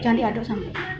jangan diaduk sampai